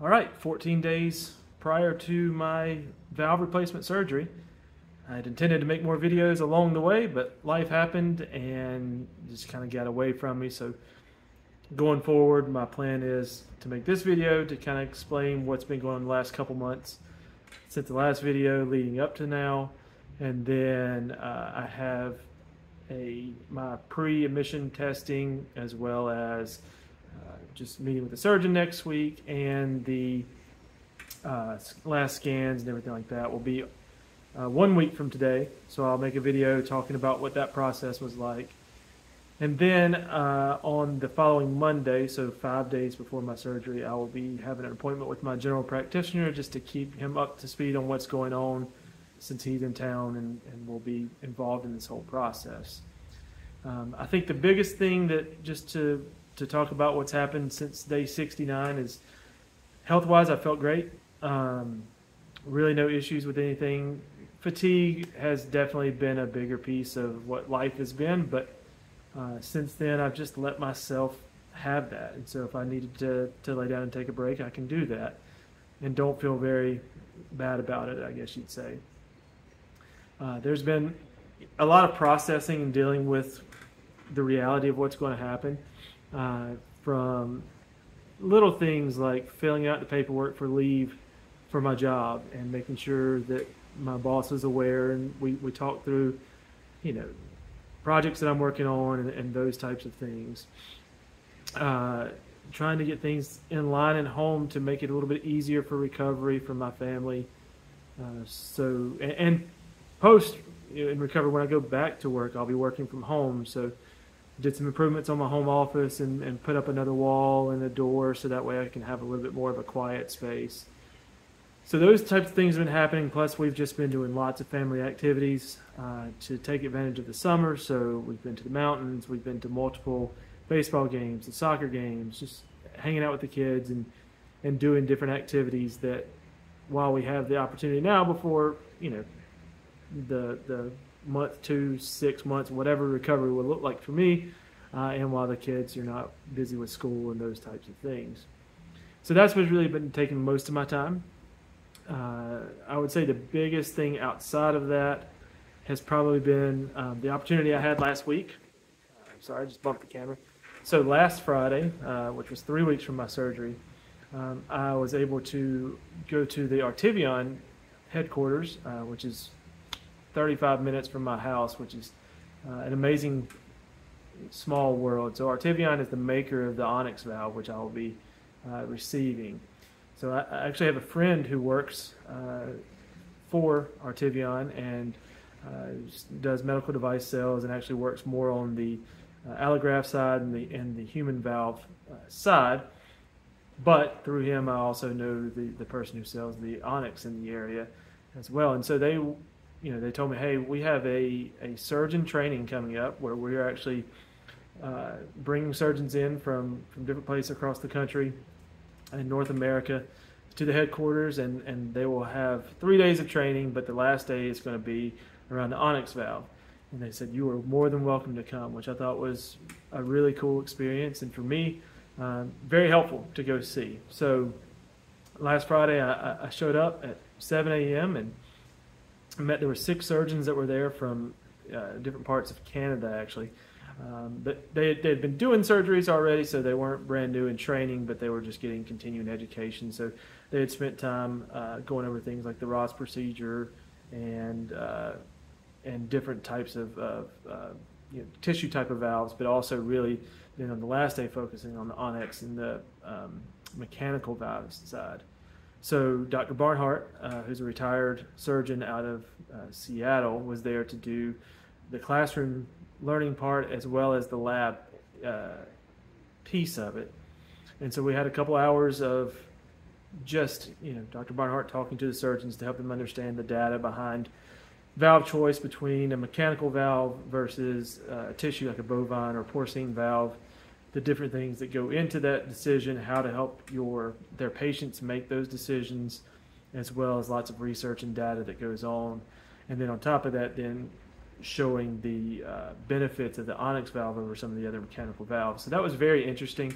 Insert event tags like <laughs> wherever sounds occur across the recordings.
All right, 14 days prior to my valve replacement surgery. I had intended to make more videos along the way, but life happened and just kind of got away from me. So going forward, my plan is to make this video to kind of explain what's been going on the last couple months since the last video leading up to now. And then uh, I have a my pre-admission testing as well as just meeting with the surgeon next week and the uh, last scans and everything like that will be uh, one week from today. So I'll make a video talking about what that process was like. And then uh, on the following Monday, so five days before my surgery, I will be having an appointment with my general practitioner just to keep him up to speed on what's going on since he's in town and, and will be involved in this whole process. Um, I think the biggest thing that just to to talk about what's happened since day 69 is health wise, I felt great. Um, really, no issues with anything. Fatigue has definitely been a bigger piece of what life has been, but uh, since then, I've just let myself have that. And so, if I needed to, to lay down and take a break, I can do that and don't feel very bad about it, I guess you'd say. Uh, there's been a lot of processing and dealing with the reality of what's going to happen uh, from little things like filling out the paperwork for leave for my job and making sure that my boss is aware and we, we talk through, you know, projects that I'm working on and, and those types of things. Uh, trying to get things in line at home to make it a little bit easier for recovery for my family. Uh, so, and, and post in recovery, when I go back to work, I'll be working from home. So, did some improvements on my home office and, and put up another wall and a door so that way I can have a little bit more of a quiet space. So those types of things have been happening. Plus, we've just been doing lots of family activities uh, to take advantage of the summer. So we've been to the mountains, we've been to multiple baseball games and soccer games, just hanging out with the kids and and doing different activities that while we have the opportunity now before you know the the month, two, six months, whatever recovery will look like for me, uh, and while the kids are not busy with school and those types of things. So that's what's really been taking most of my time. Uh, I would say the biggest thing outside of that has probably been um, the opportunity I had last week. Uh, sorry, I just bumped the camera. So last Friday, uh, which was three weeks from my surgery, um, I was able to go to the Artivion headquarters, uh, which is 35 minutes from my house, which is uh, an amazing small world. So Artivion is the maker of the On-X valve, which I will be uh, receiving. So I, I, actually have a friend who works uh, for Artivion and uh, does medical device sales and actually works more on the uh, allograft side and the and the human valve side. But through him, I also know the, the person who sells the On-X in the area as well. And so they you know, they told me, hey, we have a, a surgeon training coming up where we're actually uh, bringing surgeons in from, from different places across the country and North America to the headquarters, and, and they will have three days of training, but the last day is going to be around the On-X valve. And they said, you are more than welcome to come, which I thought was a really cool experience, and for me, uh, very helpful to go see. So last Friday, I, I showed up at 7 a.m. and met there were six surgeons that were there from uh, different parts of Canada actually. Um, but they they had been doing surgeries already, so they weren't brand new in training, but they were just getting continuing education. So they had spent time uh, going over things like the Ross procedure and uh, and different types of, of uh, you know, tissue type of valves, but also really then on the last day focusing on the On-X and the um, mechanical valves side. So Dr. Barnhart, uh, who's a retired surgeon out of uh, Seattle, was there to do the classroom learning part as well as the lab uh, piece of it. And so we had a couple hours of just, you know, Dr. Barnhart talking to the surgeons to help them understand the data behind valve choice between a mechanical valve versus uh, a tissue like a bovine or porcine valve the different things that go into that decision, how to help your their patients make those decisions, as well as lots of research and data that goes on. And then on top of that, then showing the uh, benefits of the On-X valve over some of the other mechanical valves. So that was very interesting.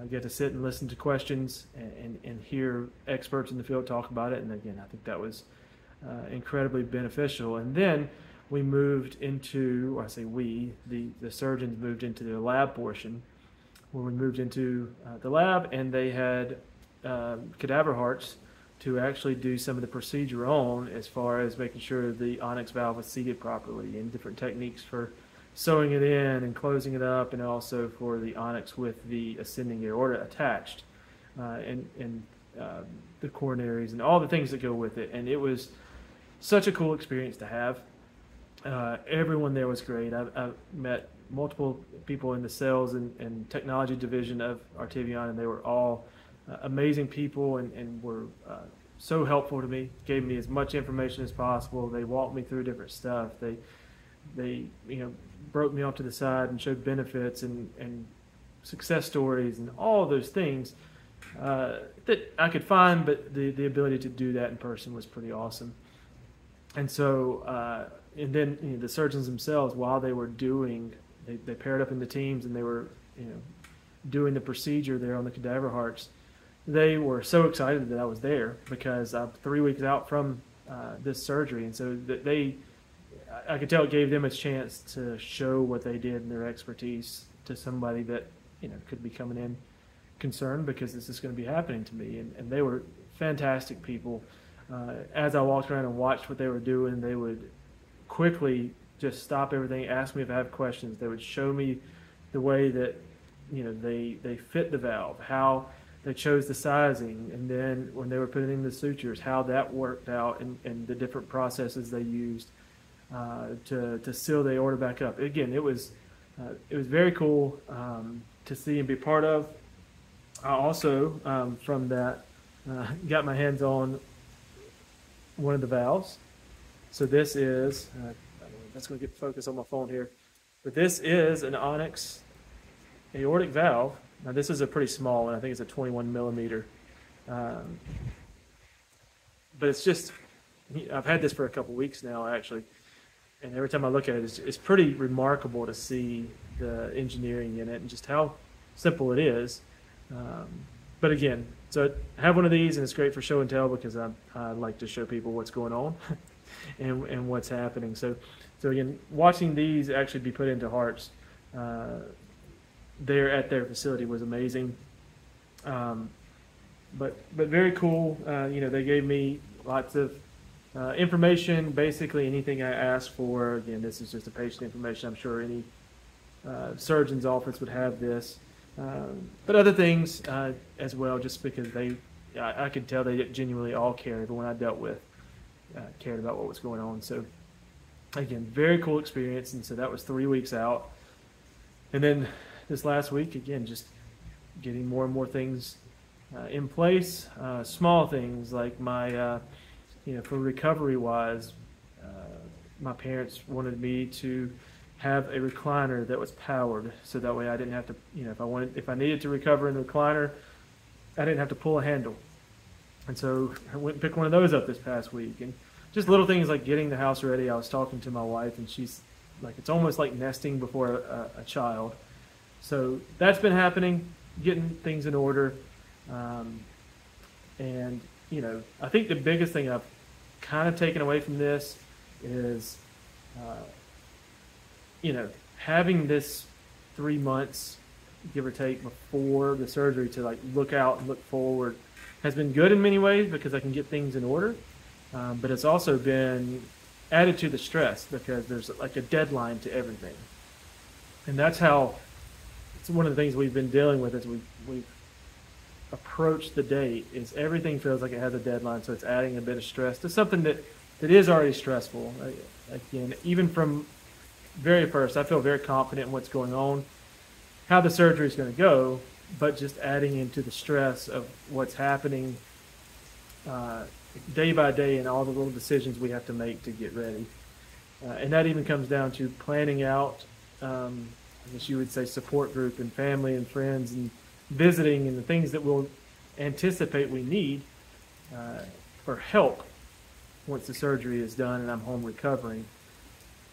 I get to sit and listen to questions and, and, and, hear experts in the field talk about it. And again, I think that was uh, incredibly beneficial. And then we moved into, I say we, the, the surgeons moved into the lab portion where we moved into uh, the lab and they had um, cadaver hearts to actually do some of the procedure on as far as making sure the On-X valve was seated properly and different techniques for sewing it in and closing it up and also for the On-X with the ascending aorta attached uh, and, and um, the coronaries and all the things that go with it. And it was such a cool experience to have. Uh, everyone there was great. I've, I've, met multiple people in the sales and, and technology division of Artivion, and they were all uh, amazing people and, and were uh, so helpful to me. Gave me as much information as possible. They walked me through different stuff. They they you know broke me off to the side and showed benefits and, and success stories and all those things uh, that I could find, but the, the ability to do that in person was pretty awesome. And so, uh, and then you know, the surgeons themselves, while they were doing, they, they paired up into teams and they were, you know, doing the procedure there on the cadaver hearts they were so excited that I was there because I'm three weeks out from uh, this surgery, and so they, I could tell it gave them a chance to show what they did and their expertise to somebody that you know could be coming in concerned because this is going to be happening to me, and, and they were fantastic people. Uh, as I walked around and watched what they were doing, they would quickly just stop everything, ask me if I have questions. They would show me the way that you know they they fit the valve, how they chose the sizing, and then when they were putting in the sutures, how that worked out, and, and the different processes they used uh, to to seal the aorta back up. Again, it was uh, it was very cool um, to see and be part of. I also um, from that uh, <laughs> got my hands on one of the valves. So this is uh, that's going to get focus on my phone here, but this is an On-X aortic valve now this is a pretty small one. I think it's a 21 millimeter. Um, but it's just, I've had this for a couple weeks now actually, and every time I look at it, it's, it's pretty remarkable to see the engineering in it and just how simple it is. Um, but again, so I have one of these, and it's great for show and tell because I, I like to show people what's going on <laughs> and, and what's happening. So, so again, watching these actually be put into hearts uh, there at their facility was amazing. Um, but but very cool. Uh, you know, they gave me lots of uh, information. Basically, anything I asked for. Again, this is just a patient information. I'm sure any uh, surgeon's office would have this. Um, but other things uh, as well, just because they, I, I, could tell they genuinely all cared. Everyone I dealt with uh, cared about what was going on. So again, very cool experience. And so that was three weeks out. And then this last week. Again, just getting more and more things uh, in place. Uh, small things like my, uh, you know, for recovery wise, uh, my parents wanted me to have a recliner that was powered, so that way I didn't have to, you know, if I wanted, if I needed to recover in the recliner, I didn't have to pull a handle. And so I went and picked one of those up this past week, and just little things like getting the house ready. I was talking to my wife, and she's like, it's almost like nesting before a, a child so that's been happening, getting things in order. Um, and, you know, I think the biggest thing I've kind of taken away from this is, uh, you know, having this three months, give or take, before the surgery to like look out and look forward has been good in many ways because I can get things in order. Um, but it's also been added to the stress because there's like a deadline to everything. And that's how it's one of the things we've been dealing with as we we've approached the date is everything feels like it has a deadline, so it's adding a bit of stress to something that that is already stressful. Again, even from very first, I feel very confident in what's going on, how the surgery is going to go, but just adding into the stress of what's happening uh, day by day and all the little decisions we have to make to get ready. Uh, and that even comes down to planning out um, I guess you would say support group and family and friends and visiting and the things that we'll anticipate we need uh, for help once the surgery is done and I'm home recovering.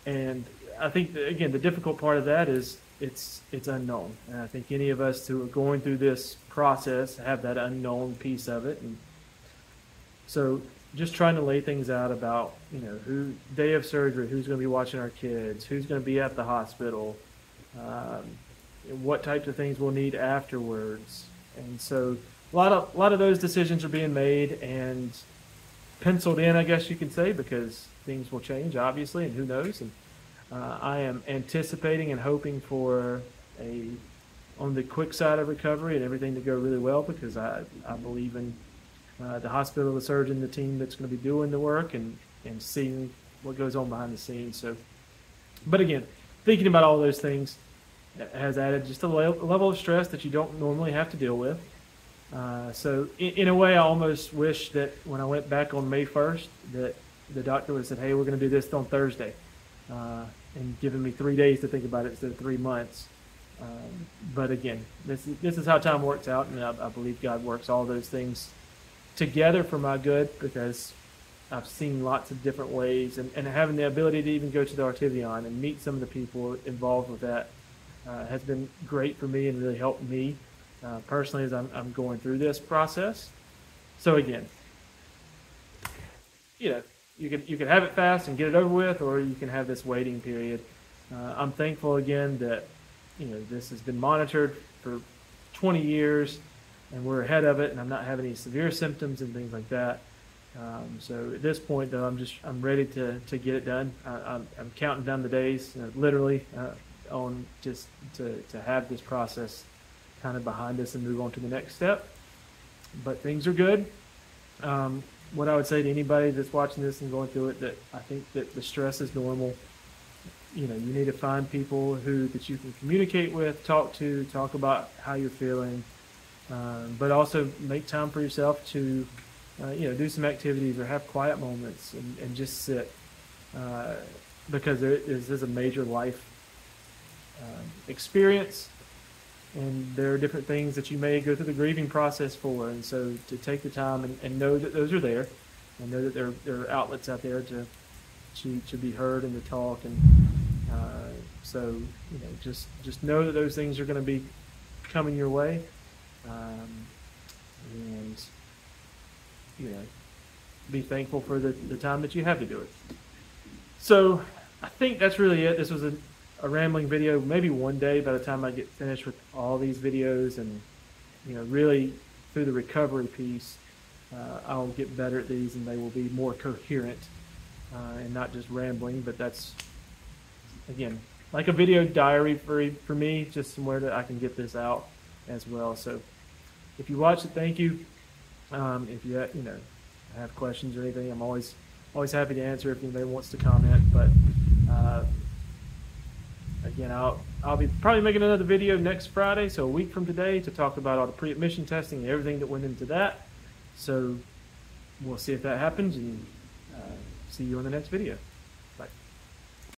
And I think that, again the difficult part of that is it's it's unknown, and I think any of us who are going through this process have that unknown piece of it, and so just trying to lay things out about you know who day of surgery, who's going to be watching our kids, who's going to be at the hospital, um, what types of things we'll need afterwards, and so a lot of a lot of those decisions are being made and penciled in, I guess you can say, because things will change obviously, and who knows. And uh, I am anticipating and hoping for a on the quick side of recovery and everything to go really well because I, I believe in uh, the hospital, the surgeon, the team that's going to be doing the work and, and seeing what goes on behind the scenes. So, but again, thinking about all those things has added just a level of stress that you don't normally have to deal with. Uh, so in, in, a way, I almost wish that when I went back on May 1st, that the doctor would have said, "Hey, we're going to do this on Thursday," uh, and given me three days to think about it instead of three months. Um, but again, this is, this is how time works out, and I, I, believe God works all those things together for my good because I've seen lots of different ways, and, and having the ability to even go to the Artivion and meet some of the people involved with that uh, has been great for me and really helped me uh, personally as I'm, I'm going through this process. So again, you know, you can you can have it fast and get it over with, or you can have this waiting period. Uh, I'm thankful again that you know this has been monitored for 20 years, and we're ahead of it, and I'm not having any severe symptoms and things like that. Um, so at this point, though, I'm just I'm ready to, to get it done. I, am I'm, I'm counting down the days, literally, uh, on just to, to have this process kind of behind us and move on to the next step. But things are good. Um, what I would say to anybody that's watching this and going through it that I think that the stress is normal. You know, you need to find people who that you can communicate with, talk to, talk about how you're feeling, um, but also make time for yourself to, uh, you know, do some activities or have quiet moments and, and just sit, uh, because there is, a major life um, experience and there are different things that you may go through the grieving process for. And so to take the time and, and know that those are there, and know that there, there are outlets out there to to, to be heard and to talk. And uh, so you know, just just know that those things are going to be coming your way, um, and you know, be thankful for the, the time that you have to do it. So I think that's really it. This was a a rambling video maybe one day by the time I get finished with all these videos and you know really through the recovery piece uh, I'll get better at these and they will be more coherent uh, and not just rambling but that's again like a video diary for for me just somewhere that I can get this out as well so if you watch it thank you um, if you you know have questions or anything I'm always always happy to answer if anybody wants to comment but uh, again, I'll I'll be probably making another video next Friday, so a week from today, to talk about all the pre-admission testing and everything that went into that. So we'll see if that happens, and uh, see you in the next video.